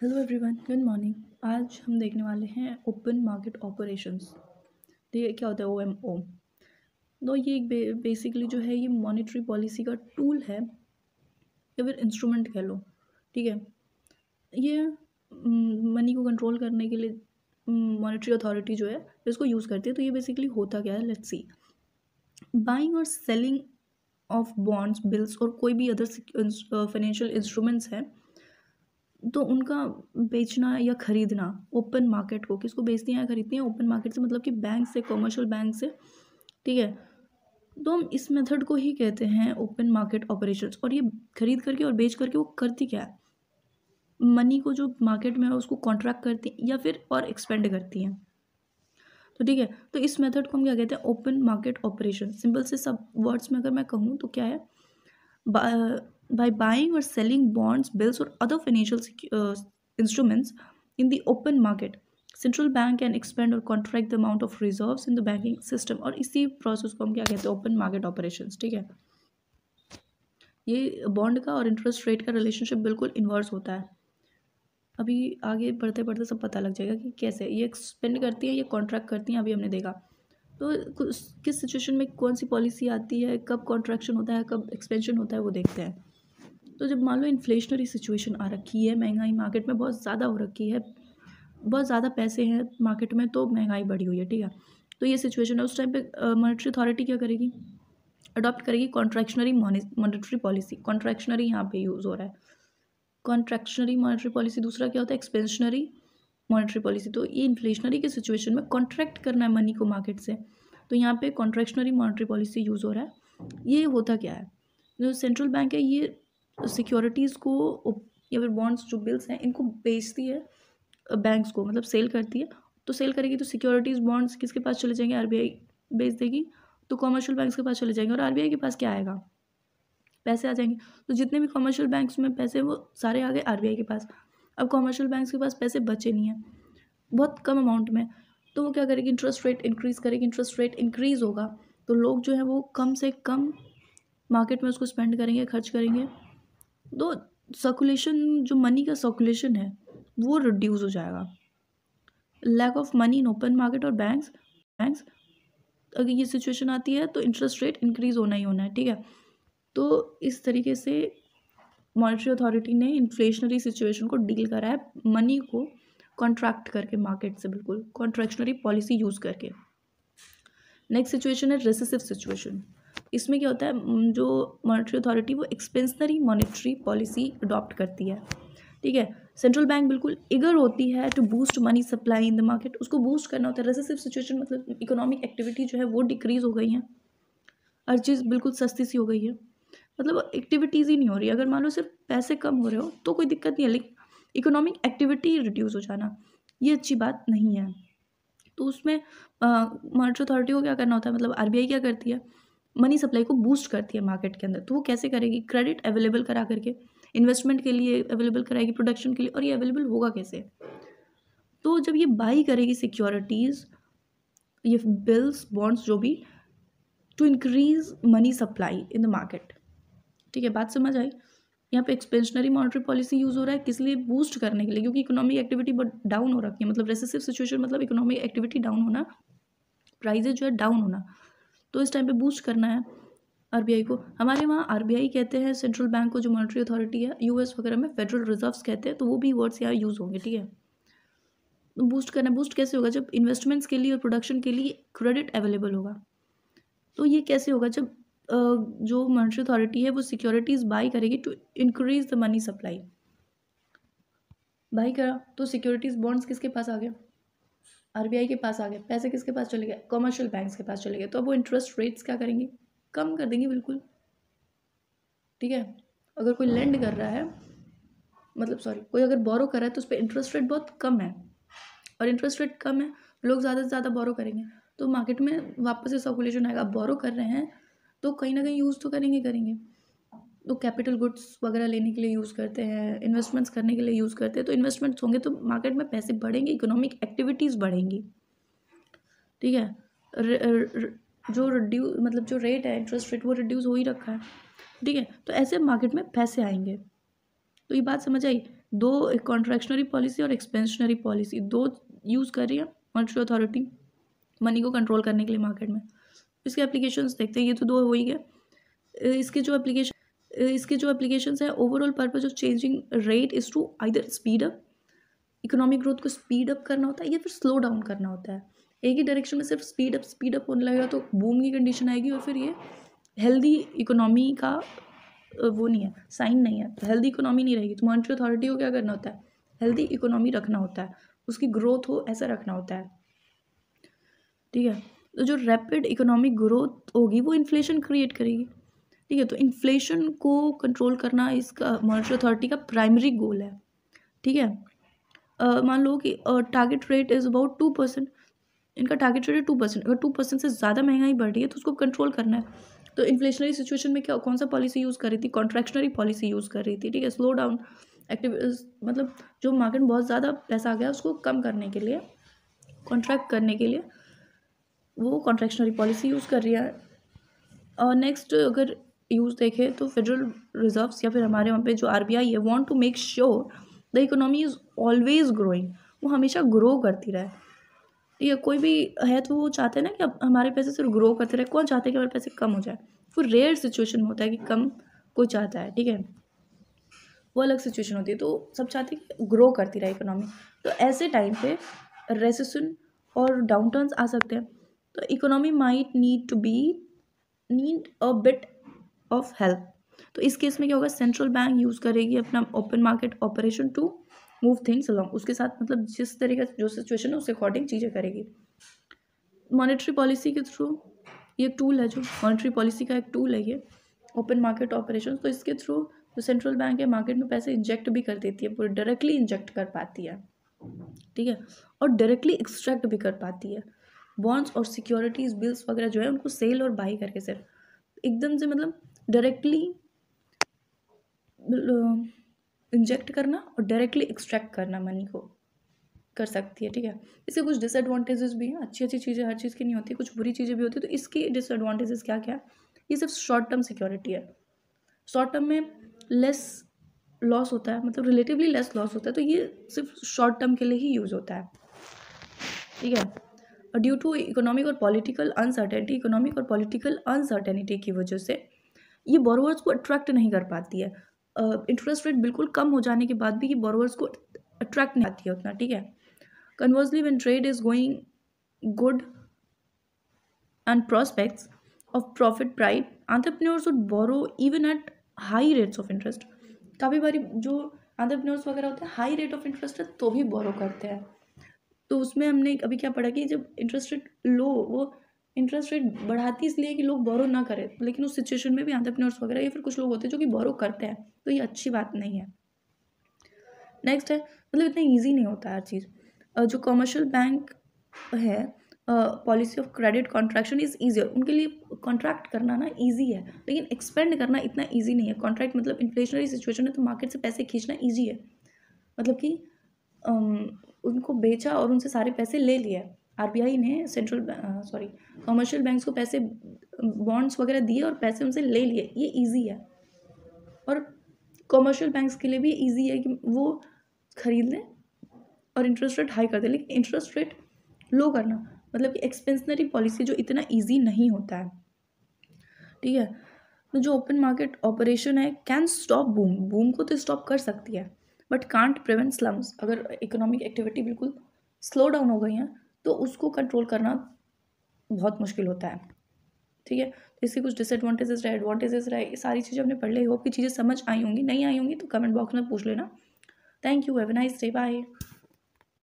Hello everyone good morning आज हम देखने वाले हैं ओपन मार्केट ऑपरेशंस देखिए क्या होता है ओ एम ओ तो ये एक बेसिकली जो है ये मॉनेटरी पॉलिसी का टूल है। या फिर इंस्ट्रूमेंट कह लो, ठीक है? ये मनी को कंट्रोल करने के लिए मॉनेटरी अथॉरिटी जो है, इसको यूज़ करती है। तो ये बेसिकली होता क्या है लेट्स सी बाइंग और सेलिंग ऑफ़ बॉन्ड्स बिल्स और कोई भी अदर फाइनेंशियल इंस्ट्रूमेंट्स हैं तो उनका बेचना या ख़रीदना ओपन मार्केट को, किसको बेचती हैं या खरीदती हैं ओपन मार्केट से मतलब कि बैंक से कॉमर्शियल बैंक से, ठीक है? तो हम इस मेथड को ही कहते हैं ओपन मार्केट ऑपरेशंस और ये खरीद करके और बेच करके वो करती क्या है? मनी को जो मार्केट में है उसको कॉन्ट्रैक्ट करती या फिर और एक्सपेंड करती हैं। तो ठीक है तो इस मेथड को हम क्या कहते हैं? ओपन मार्केट ऑपरेशन सिंपल से सब वर्ड्स में अगर मैं कहूँ तो क्या है? Buying or selling bonds, bills, or other financial uh, instruments in the open market. Central bank can expand और contract the amount of reserves in the banking system और इसी प्रोसेस को हम क्या कहते हैं? ओपन मार्केट ऑपरेशन ठीक है? ये बॉन्ड का और इंटरेस्ट रेट का रिलेशनशिप बिल्कुल इन्वर्स होता है। अभी आगे बढ़ते बढ़ते सब पता लग जाएगा कि कैसे ये एक्सपेंड करती है ये कॉन्ट्रैक्ट करती हैं अभी हमने देखा। तो किस सिचुएशन में कौन सी पॉलिसी आती है कब कॉन्ट्रैक्शन होता है कब एक्सपेंशन होता है वो देखते हैं। तो जब मान लो इन्फ्लेशनरी सिचुएशन आ रखी है, महँगाई मार्केट में बहुत ज़्यादा हो रखी है, बहुत ज़्यादा पैसे हैं मार्केट में तो महँगाई बढ़ी हुई है, ठीक है? तो ये सिचुएशन है, उस टाइम पे मॉनेटरी अथॉरिटी क्या करेगी? अडॉप्ट करेगी कॉन्ट्रैक्शनरी मॉनेटरी पॉलिसी कॉन्ट्रैक्शनरी यहाँ पे यूज़ हो रहा है। कॉन्ट्रैक्शनरी मॉनेटरी पॉलिसी दूसरा क्या होता है? एक्सपेंशनरी मॉनेटरी पॉलिसी तो ये इन्फ्लेशनरी के सिचुएशन में कॉन्ट्रैक्ट करना है मनी को मार्केट से। तो यहाँ पे कॉन्ट्रैक्शनरी मॉनेटरी पॉलिसी यूज़ हो रहा है। ये होता क्या है? जो सेंट्रल बैंक है, ये सिक्योरिटीज़ को या फिर बॉन्ड्स जो बिल्स हैं, इनको बेचती है बैंक्स को मतलब सेल करती है। तो सेल करेगी तो सिक्योरिटीज़, बॉन्ड्स किसके पास चले जाएँगे? आरबीआई बेच देगी। तो कॉमर्शियल बैंक्स के पास चले जाएँगे और आरबीआई के पास क्या आएगा? पैसे आ जाएँगे। तो जितने भी कॉमर्शियल बैंक्स में पैसे वो सारे आ गए आरबीआई के पास। अब कॉमर्शियल बैंक्स के पास पैसे बचे नहीं हैं। बहुत कम अमाउंट में। तो वो क्या करेगी? इंटरेस्ट रेट इंक्रीज़ करेगी। इंटरेस्ट रेट इंक्रीज़ होगा। तो लोग जो है, वो कम से कम मार्केट में उसको स्पेंड करेंगे, खर्च करेंगे। तो सर्कुलेशन जो मनी का सर्कुलेशन है, वो रिड्यूस हो जाएगा। Lack of money in open market और बैंक्स बैंक्स अगर ये सिचुएशन आती है तो इंटरेस्ट रेट इंक्रीज होना ही होना है, ठीक है? तो इस तरीके से मॉनेटरी अथॉरिटी ने इन्फ्लेशनरी सिचुएशन को डील करा है मनी को कॉन्ट्रैक्ट करके मार्केट से बिल्कुल कॉन्ट्रैक्शनरी पॉलिसी यूज़ करके। नेक्स्ट सिचुएशन है रेसेसिव सिचुएशन इसमें क्या होता है जो मॉनेटरी अथॉरिटी वो एक्सपेंसनरी मॉनेटरी पॉलिसी अडॉप्ट करती है। ठीक है? सेंट्रल बैंक बिल्कुल इगर होती है to boost money supply in the market उसको बूस्ट करना होता है। रेसेसिव सिचुएशन मतलब इकोनॉमिक एक्टिविटी जो है, वो डिक्रीज़ हो गई है। हर चीज़ बिल्कुल सस्ती सी हो गई है। मतलब एक्टिविटीज़ ही नहीं हो रही अगर मान लो सिर्फ़ पैसे कम हो रहे हो तो कोई दिक्कत नहीं है। लेकिन इकोनॉमिक एक्टिविटी रिड्यूस हो जाना, ये अच्छी बात नहीं है। तो उसमें मॉनिटरी अथॉरिटी को क्या करना होता है? मतलब आरबीआई क्या करती है? मनी सप्लाई को बूस्ट करती है मार्केट के अंदर। तो वो कैसे करेगी? क्रेडिट अवेलेबल करा करके, इन्वेस्टमेंट के लिए अवेलेबल कराएगी, प्रोडक्शन के लिए, और ये अवेलेबल होगा कैसे? तो जब ये बाई करेगी सिक्योरिटीज़, ये बिल्स, बॉन्ड्स, जो भी to increase money supply in the market ठीक है, बात समझ आई? यहाँ पे एक्सपेंशनरी मॉनिटरी पॉलिसी यूज़ हो रहा है, किस लिए? बूस्ट करने के लिए, क्योंकि इकोनॉमिक एक्टिविटी डाउन हो रखी है। मतलब रेसेसिव सिचुएशन मतलब इकोनॉमिक एक्टिविटी डाउन होना प्राइजेज जो है डाउन होना। तो इस टाइम पे बूस्ट करना है आरबीआई को। हमारे वहाँ आरबीआई कहते हैं सेंट्रल बैंक को जो मॉनिटरी अथॉरिटी है यूएस वगैरह में फेडरल रिजर्व्स कहते हैं तो वो भी वर्ड्स यहाँ यूज़ होंगे, ठीक है? तो बूस्ट करना बूस्ट कैसे होगा? जब इन्वेस्टमेंट्स के लिए और प्रोडक्शन के लिए क्रेडिट अवेलेबल होगा। तो ये कैसे होगा? जब जो मॉनिटरी अथॉरिटी है, वो सिक्योरिटीज़ बाई करेगी to increase the money supply buy करा तो सिक्योरिटीज़ बॉन्ड्स किसके पास आ गए? आरबीआई के पास आ गए, पैसे किसके पास चले गए? कॉमर्शियल बैंक्स के पास चले गए। तो अब वो इंटरेस्ट रेट्स क्या करेंगे? कम कर देंगे बिल्कुल। ठीक है? अगर कोई लेंड कर रहा है मतलब सॉरी कोई अगर बोरो कर रहा है तो उस पर इंटरेस्ट रेट बहुत कम है। और इंटरेस्ट रेट कम है, लोग ज़्यादा से ज़्यादा बोरो करेंगे। तो मार्केट में वापस से सर्कुलेशन आएगा। आप बोरो कर रहे हैं तो कहीं ना कहीं यूज़ तो करेंगे करेंगे। तो कैपिटल गुड्स वगैरह लेने के लिए यूज़ करते हैं इन्वेस्टमेंट्स करने के लिए यूज़ करते हैं तो इन्वेस्टमेंट्स होंगे तो मार्केट में पैसे बढ़ेंगे इकोनॉमिक एक्टिविटीज़ बढ़ेंगी। ठीक है? र, र, जो रिड्यू मतलब जो रेट है इंटरेस्ट रेट वो रिड्यूस हो ही रखा है। ठीक है? तो ऐसे मार्केट में पैसे आएँगे। तो ये बात समझ आई? दो कॉन्ट्रैक्शनरी पॉलिसी और एक्सपेंशनरी पॉलिसी दो यूज़ कर रही है मॉनिटरी अथॉरिटी मनी को कंट्रोल करने के लिए मार्केट में। इसके एप्लीकेशंस देखते हैं ये तो दो हो ही गए। इसके जो एप्लीकेशन इसके जो एप्लीकेशन है overall purpose of changing rate is to either speed up economic growth को स्पीड अप करना होता है या फिर स्लो डाउन करना होता है। एक ही डायरेक्शन में सिर्फ़ स्पीड अप स्पीड अप होने लगेगा तो बूम की कंडीशन आएगी और फिर ये हेल्दी इकोनॉमी का वो नहीं है साइन नहीं है। हेल्दी इकोनॉमी नहीं रहेगी। तो मॉनिटरी अथॉरिटी को क्या करना होता है? हेल्दी इकोनॉमी रखना होता है। उसकी ग्रोथ हो, ऐसा रखना होता है। ठीक है? तो जो रैपिड इकोनॉमिक ग्रोथ होगी, वो इन्फ्लेशन क्रिएट करेगी। ठीक है तो इन्फ्लेशन को कंट्रोल करना इसका मॉनिटरी अथॉरिटी का प्राइमरी गोल है, ठीक है? मान लो कि target rate is about two percent इनका टारगेट रेट है टू परसेंट अगर टू परसेंट से ज़्यादा महँगाई बढ़ रही है तो उसको कंट्रोल करना है। तो इन्फ्लेशनरी सिचुएशन में क्या, कौन सा पॉलिसी यूज़ कर रही थी? कॉन्ट्रैक्शनरी पॉलिसी यूज़ कर रही थी, ठीक है? स्लो डाउन एक्टिव मतलब जो मार्केट बहुत ज़्यादा पैसा आ गया उसको कम करने के लिए कॉन्ट्रैक्ट करने के लिए वो कॉन्ट्रैक्शनरी पॉलिसी यूज़ कर रही है। और नेक्स्ट अगर यूज़ देखें तो फेडरल रिजर्व्स या फिर हमारे वहाँ पे जो आर बी आई है want to make sure the economy is always growing वो हमेशा ग्रो करती रहे। या कोई भी है तो वो चाहते हैं ना कि हमारे पैसे सिर्फ़ ग्रो करते रहे। कौन चाहते हैं कि हमारे पैसे कम हो जाए? वो रेयर सिचुएशन होता है कि कम कोई चाहता है, ठीक है? वो अलग सिचुएशन होती है। तो सब चाहते हैं कि ग्रो करती रहे इकोनॉमी तो ऐसे टाइम पे रेसेसन और डाउन आ सकते हैं। तो economy might need to be need a bit of help तो इस केस में क्या होगा? सेंट्रल बैंक यूज़ करेगी अपना open market operation to move things along उसके साथ मतलब जिस तरीके से जो सिचुएशन है, उसके अकॉर्डिंग चीज़ें करेगी। मॉनेटरी पॉलिसी के थ्रू ये टूल है जो मॉनेटरी पॉलिसी का एक टूल है ये ओपन मार्केट ऑपरेशन तो इसके थ्रू जो सेंट्रल बैंक है मार्केट में पैसे इंजेक्ट भी कर देती है, पूरी डायरेक्टली इंजेक्ट कर पाती है। ठीक है? और डायरेक्टली एक्सट्रैक्ट भी कर पाती है। बॉन्ड्स और सिक्योरिटीज़ बिल्स वगैरह जो है, उनको सेल और बाई करके सिर्फ़। एकदम से मतलब डायरेक्टली इंजेक्ट करना और डायरेक्टली एक्सट्रैक्ट करना मनी को कर सकती है, ठीक है? इसके कुछ डिसएडवांटेजेस भी हैं अच्छी अच्छी चीज़ें, हर चीज़ की नहीं होती, कुछ बुरी चीज़ें भी होती है तो इसकी डिसएडवांटेजेस क्या क्या ये सिर्फ़ शॉर्ट टर्म सिक्योरिटी है। शॉर्ट टर्म में लेस लॉस होता है मतलब रिलेटिवली लेस लॉस होता है तो ये सिर्फ़ शॉर्ट टर्म के लिए ही यूज़ होता है, ठीक है? ड्यू टू इकोनॉमिक और पॉलिटिकल अनसर्टेनिटी इकोनॉमिक और पॉलिटिकल अनसर्टेनिटी की वजह से ये बोरोवर्स को अट्रैक्ट नहीं कर पाती है। इंटरेस्ट रेट बिल्कुल कम हो जाने के बाद भी ये बोरोवर्स को अट्रैक्ट नहीं आती है उतना, ठीक है? Conversely one trade is going good and prospects of profit pride entrepreneurs would borrow even at high rates of interest काफ़ी बारी जो आंट्रप्रनोर्स वगैरह होते हैं हाई रेट ऑफ़ इंटरेस्ट है तो भी बोरो करते हैं। तो उसमें हमने अभी क्या पढ़ा कि जब इंटरेस्ट रेट लो वो इंटरेस्ट रेट बढ़ाती इसलिए कि लोग बोरो ना करें। लेकिन उस सिचुएशन में भी आंट्रप्रनर्स वगैरह या फिर कुछ लोग होते हैं जो कि बोरो करते हैं तो ये अच्छी बात नहीं है। नेक्स्ट है मतलब इतना ईजी नहीं होता हर चीज़। जो कमर्शियल बैंक है policy of credit contraction is easier उनके लिए कॉन्ट्रैक्ट करना ना ईजी है, लेकिन एक्सपेंड करना इतना ईजी नहीं है। कॉन्ट्रैक्ट मतलब इन्फ्लेशनरी सिचुएशन है तो मार्केट से पैसे खींचना ईजी है। मतलब कि उनको बेचा और उनसे सारे पैसे ले लिए। आरबीआई ने सेंट्रल सॉरी कमर्शियल बैंक्स को पैसे बॉन्ड्स वगैरह दिए और पैसे उनसे ले लिए। ये इजी है। और कमर्शियल बैंक्स के लिए भी इजी है कि वो खरीद लें और इंटरेस्ट रेट हाई कर दें। लेकिन इंटरेस्ट रेट लो करना मतलब कि एक्सपेंसनरी पॉलिसी जो इतना ईजी नहीं होता है। ठीक है? तो जो ओपन मार्केट ऑपरेशन है कैन स्टॉप बूम बूम को तो स्टॉप कर सकती है बट कांट प्रिवेंट स्लम्स अगर इकोनॉमिक एक्टिविटी बिल्कुल स्लो डाउन हो गई हैं तो उसको कंट्रोल करना बहुत मुश्किल होता है। ठीक है? तो इसके कुछ डिसएडवांटेजेस रहे एडवांटेजेस रहे, ये सारी चीज़ें हमने पढ़ ली। होप की चीज़ें समझ आई होंगी, नहीं आई होंगी तो कमेंट बॉक्स में पूछ लेना। Thank you have nice day bye